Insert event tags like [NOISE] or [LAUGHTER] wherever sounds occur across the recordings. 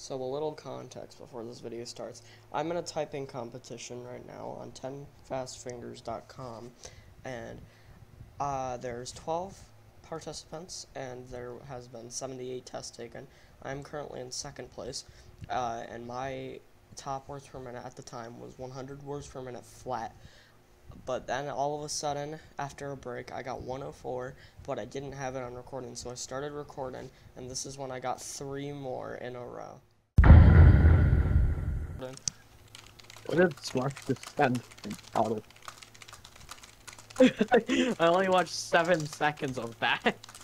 So a little context before this video starts. I'm in a typing competition right now on 10fastfingers.com and uh, there's 12 participants and there has been 78 tests taken. I'm currently in second place uh, and my top words per minute at the time was 100 words per minute flat. But then all of a sudden, after a break, I got 104, but I didn't have it on recording, so I started recording, and this is when I got three more in a row. Smart just send out I only watched seven seconds of that. [LAUGHS]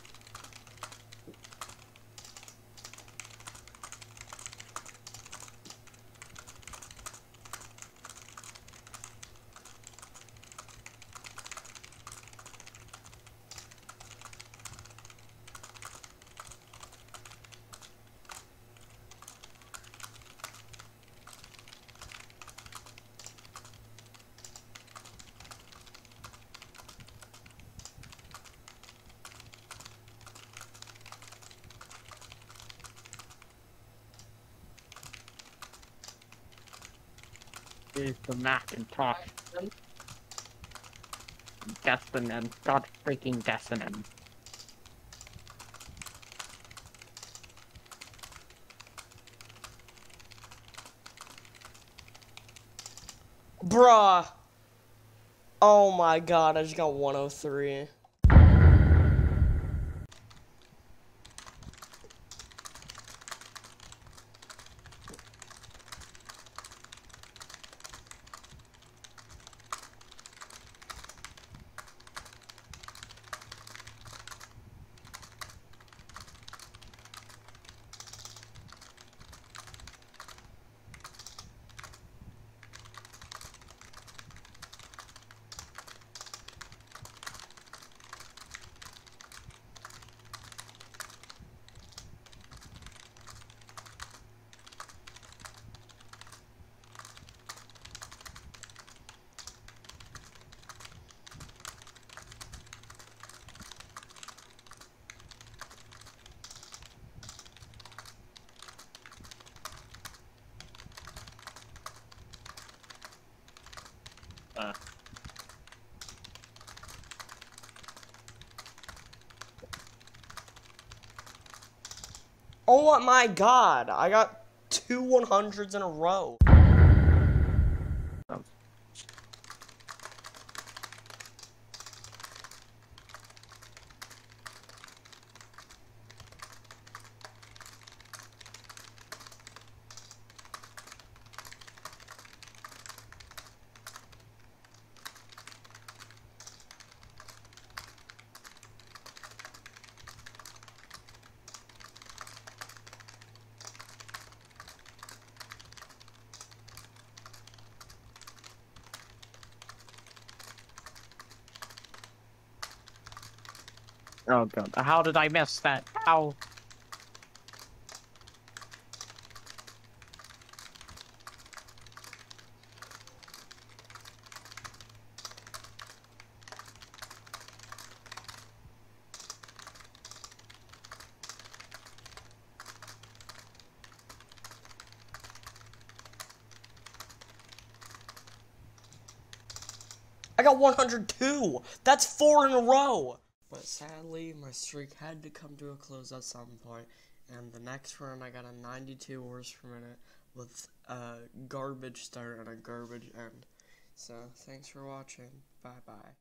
is the Macintosh. Deathinem. God freaking Deathinem. Bruh! Oh my god, I just got 103. Oh my god, I got two 100s in a row. Oh god, how did I miss that? How? I got 102! That's four in a row! But sadly, my streak had to come to a close at some point, and the next run I got a 92 words per minute with a garbage start and a garbage end. So, thanks for watching. Bye bye.